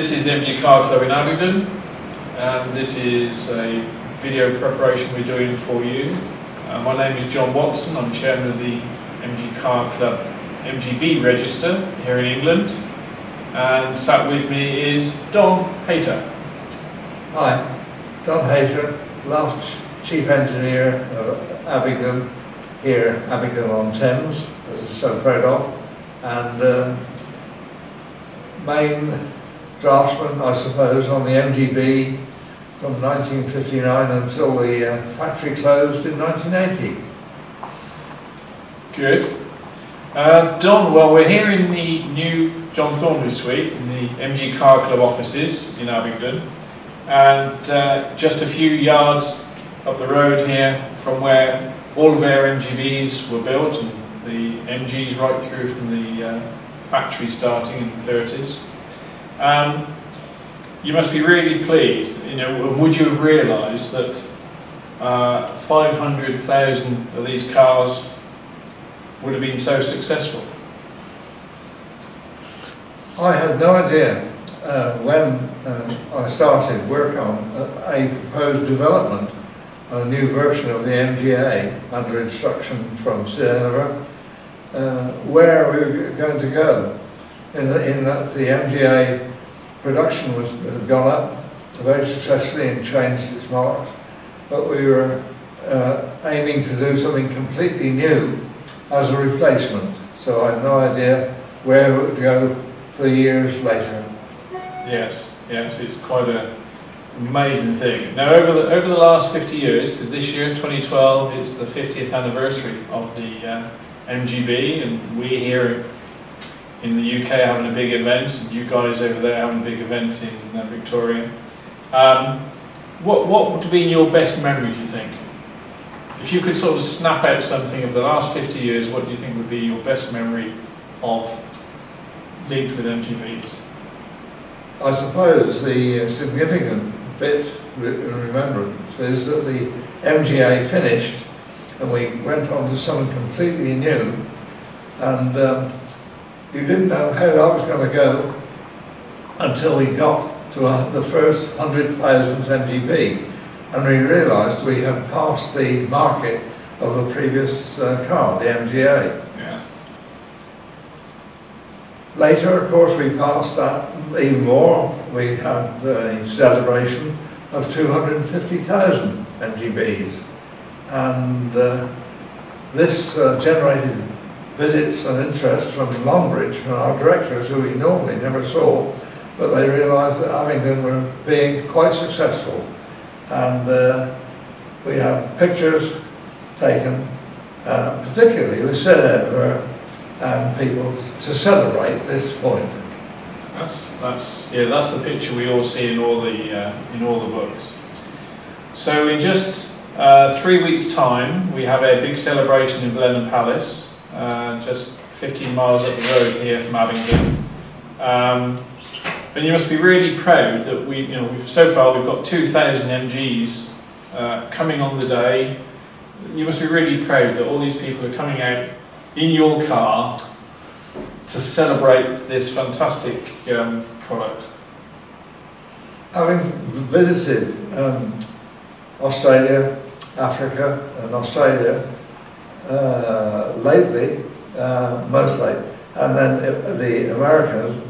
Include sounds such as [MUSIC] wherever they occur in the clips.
this is MG Car Club in Abingdon, and this is a video preparation we're doing for you. Uh, my name is John Watson, I'm chairman of the MG Car Club MGB register here in England, and sat with me is Don Hayter. Hi, Don Hayter, last chief engineer of Abingdon, here Abingdon on Thames, as it's so proud of, and um, main draftsman, I suppose, on the MGB from 1959 until the uh, factory closed in 1980. Good. Uh, Don, well, we're here in the new John Thornley Suite in the MG Car Club offices in Abingdon, and uh, just a few yards up the road here from where all of our MGBs were built, and the MGs right through from the uh, factory starting in the 30s. Um, you must be really pleased, you know, would you have realised that uh, 500,000 of these cars would have been so successful? I had no idea uh, when uh, I started work on a proposed development a new version of the MGA under instruction from Syd Enever, uh, where we were going to go. In, in that the MGA production was had gone up very successfully and changed its marks, but we were uh, aiming to do something completely new as a replacement. So I had no idea where it would go for years later. Yes, yes, it's quite an amazing thing. Now, over the over the last 50 years, because this year, 2012, it's the 50th anniversary of the uh, MGB, and we here in the UK having a big event, and you guys over there having a big event in uh, Victoria. Um, what what would have been your best memory, do you think? If you could sort of snap out something of the last 50 years, what do you think would be your best memory of linked with MGBs? I suppose the uh, significant bit in remembrance is that the MGA finished and we went on to something completely new and um, you didn't know how that was going to go until we got to uh, the first 100,000 MGB and we realised we had passed the market of the previous uh, car, the MGA. Yeah. Later, of course, we passed that even more. We had a celebration of 250,000 MGBs. And uh, this uh, generated visits and interest from Longbridge and our directors, who we normally never saw, but they realised that Abingdon were being quite successful. And uh, we had pictures taken, uh, particularly with Senator and people to celebrate this point. That's that's yeah. That's the picture we all see in all the uh, in all the books. So in just uh, three weeks' time, we have a big celebration in Blenheim Palace, uh, just 15 miles up the road here from Abingdon. Um, and you must be really proud that we, you know, so far we've got 2,000 MGs uh, coming on the day. You must be really proud that all these people are coming out in your car to celebrate this fantastic um, product. Having visited um, Australia, Africa and Australia uh, lately, uh, mostly, and then the Americans,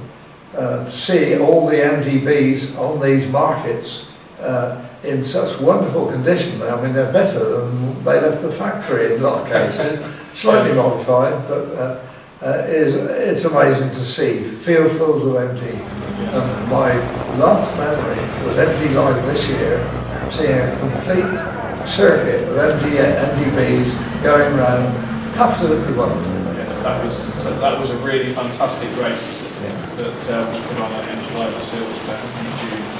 uh, see all the MGBs on these markets uh, in such wonderful condition. I mean, they're better than they left the factory in a lot of cases, [LAUGHS] slightly modified, but uh, uh, is it's amazing to see. Field full of MG. And my last memory was MG Live this year, seeing a complete circuit of MG, MGBs going around absolutely wonderful. Yes, that was so that was a really fantastic race yeah. that uh, was put on at MG Live at Silverstone in June.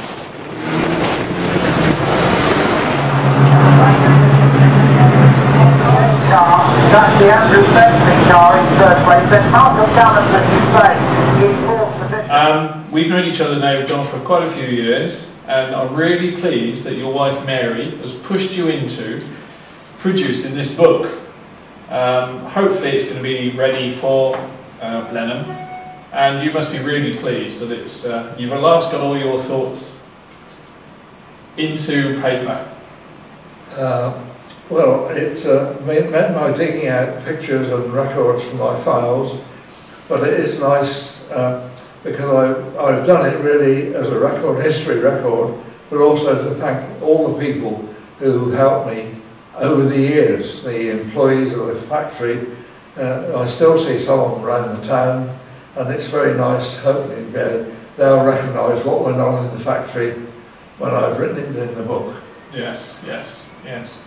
That's the Andrew car in third place. Then Malcolm Callum, as you say, in fourth position. Um, we've known each other now, John, for quite a few years, and I'm really pleased that your wife Mary has pushed you into producing this book. Um, hopefully, it's going to be ready for uh, Blenheim. and you must be really pleased that it's uh, you've at last got all your thoughts into paper. Uh, well, it's uh, meant my digging out pictures and records from my files, but it is nice uh, because I, I've done it really as a record, history record, but also to thank all the people who helped me over the years, the employees of the factory. Uh, I still see some of them around the town, and it's very nice, hopefully, they'll recognise what went on in the factory when I've written it in the book. Yes, yes, yes.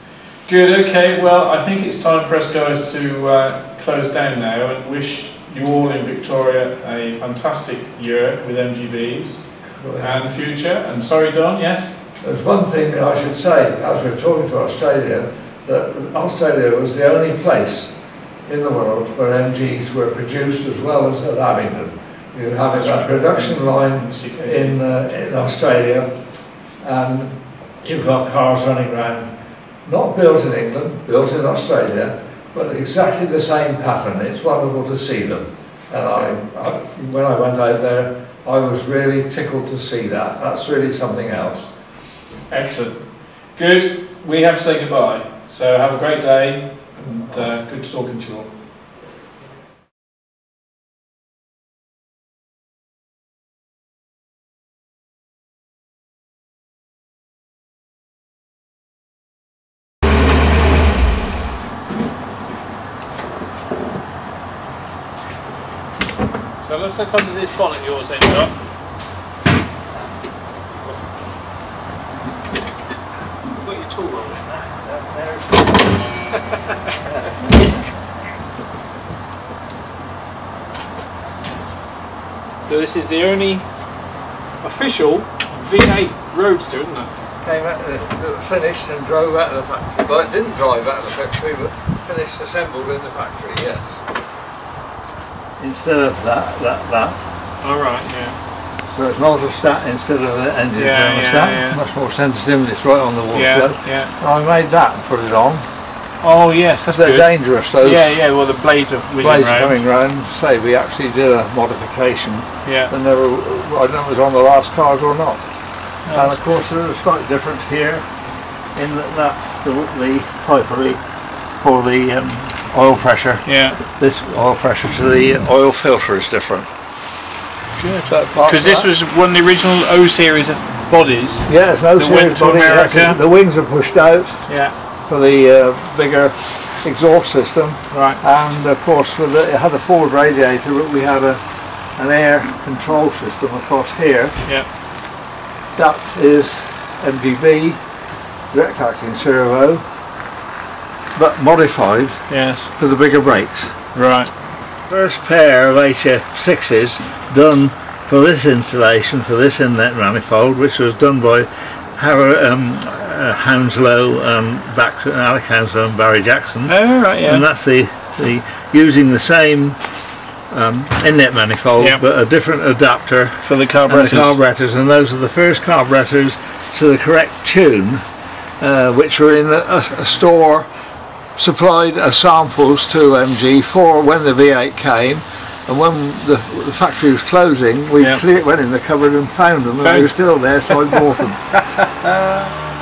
Good, okay, well, I think it's time for us guys to uh, close down now and wish you all in Victoria a fantastic year with MGBs and future. And sorry, Don, yes? There's one thing I should say, as we're talking to Australia, that Australia was the only place in the world where MGs were produced as well as at Abingdon. You have a production line in, uh, in Australia and you've got cars running around, not built in England, built in Australia, but exactly the same pattern. It's wonderful to see them. And I, I, when I went out there, I was really tickled to see that. That's really something else. Excellent. Good. We have to say goodbye. So have a great day and uh, good talking to you all. So let's look under this bonnet yours then, Don. You've got your tool roll in there. So this is the only official V8 Roadster, isn't it? Came out of the, finished and drove out of the factory. Well, it didn't drive out of the factory, but finished assembled in the factory, yes instead of that, that, that. All right, yeah. So it's not a stat instead of an engine yeah, yeah, yeah. Much more sensitive, it's right on the wall. Yeah, yeah. I made that and put it on. Oh yes, that's They're good. dangerous, those Yeah, yeah, well the blades are blades round. coming round. Say, we actually did a modification. Yeah. And they were, I don't know if it was on the last cars or not. And of course there's a slight difference here in that, that the, the pipe for the um, oil pressure. Yeah. This oil pressure to the oil filter is different. Good. Because this was one of the original O series of bodies. Yeah, it's no that went to body. America. The wings are pushed out Yeah. for the uh, bigger exhaust system. Right. And of course, for the, it had a forward radiator, but we had a an air control system across here. Yeah. That is MGB, direct acting servo, but modified Yes. for the bigger brakes. Right. First pair of HIF6s done for this installation, for this inlet manifold, which was done by Howard, um, uh, Hounslow and back Alec Hounslow and Barry Jackson. Oh, right, yeah. And that's the, the using the same um, inlet manifold, Yep. but a different adapter For the carburetors. and the carburetors. and those are the first carburetors to the correct tune, uh, which were in a, a store supplied as samples to MG for when the V8 came. And when the, the factory was closing, we Yep. clear, went in the cupboard and found them, and they were still there, so I bought them. [LAUGHS]